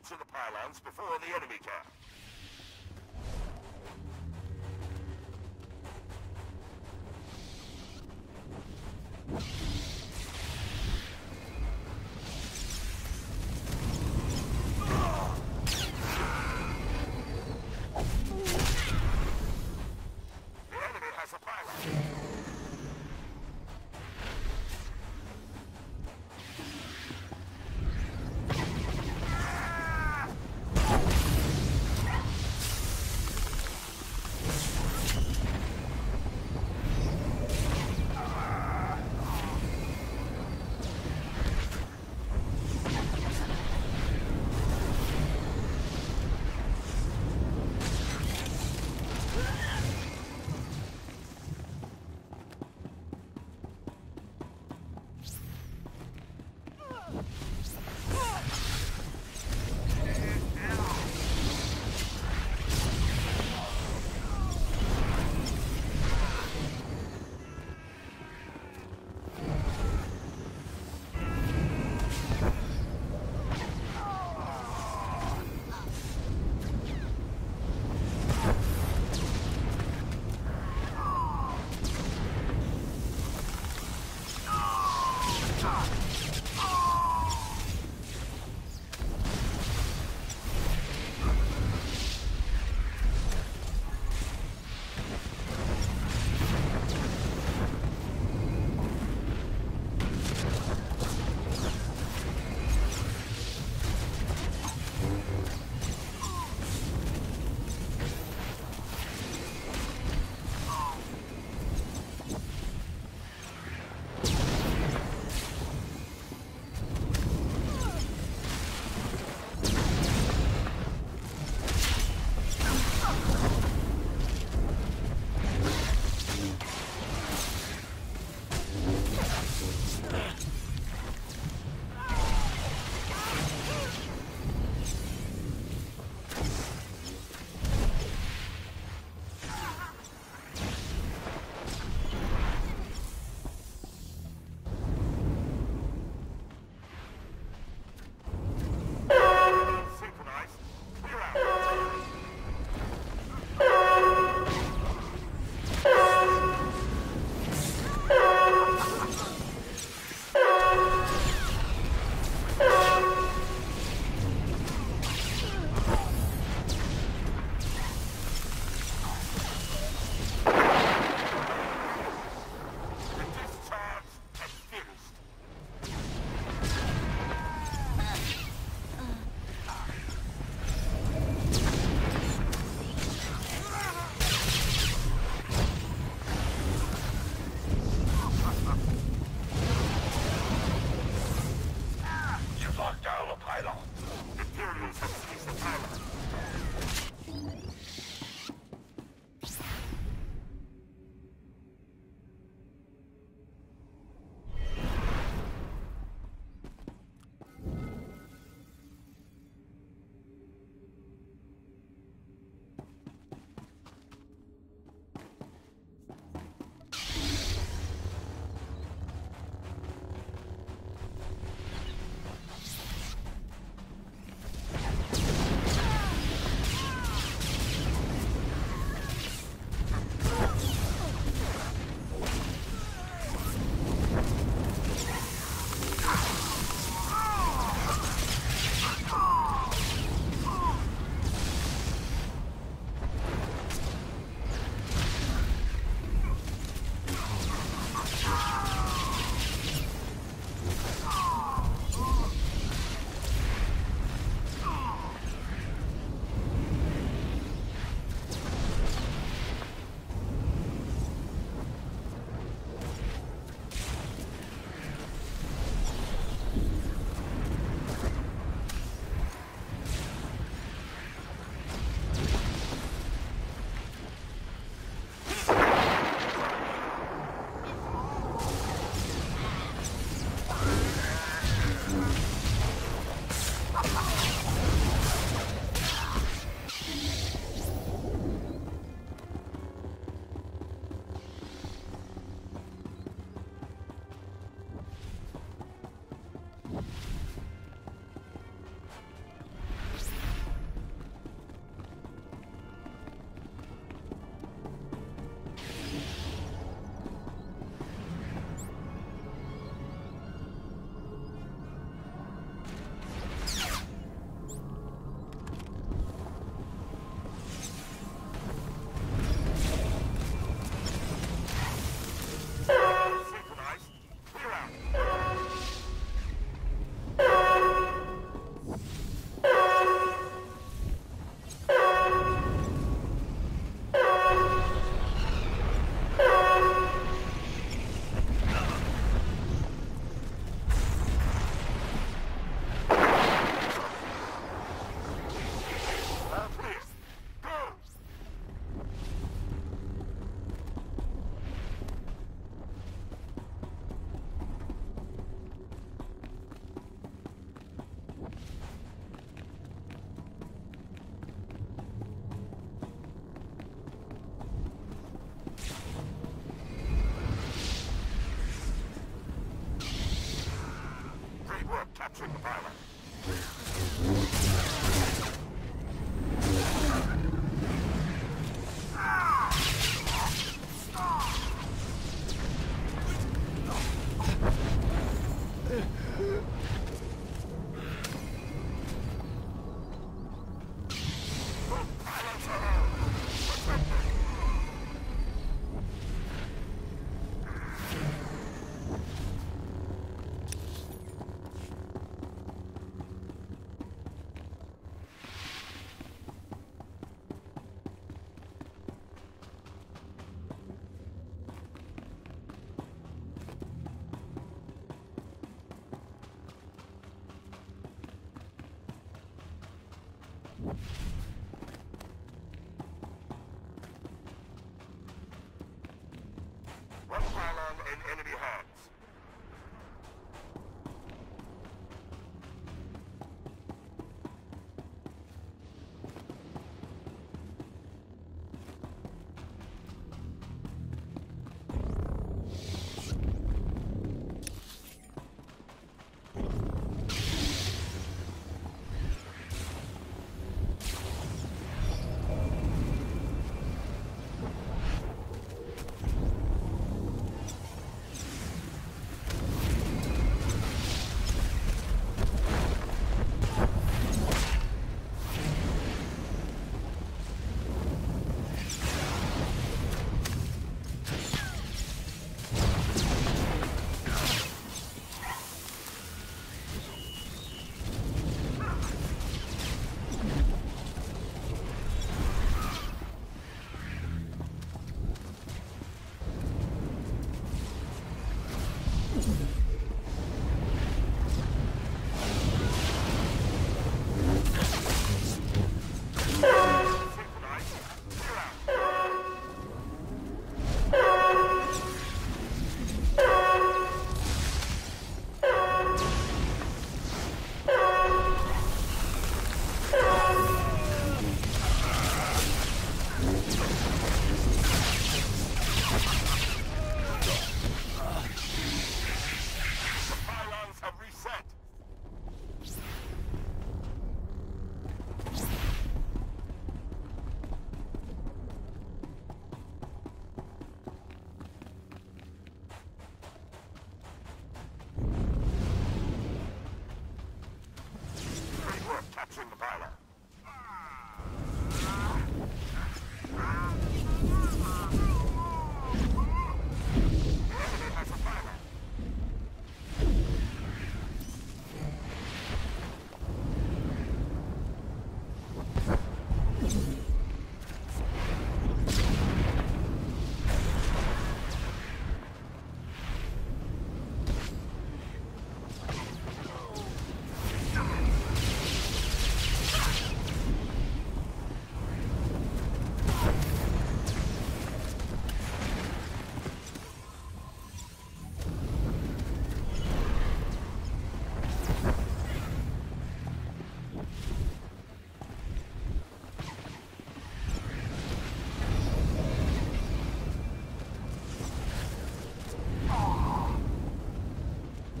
capture the pylons before the enemy can.